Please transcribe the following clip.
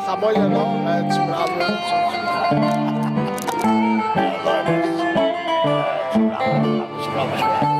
Samoia, no? É desbravo. Magkano pa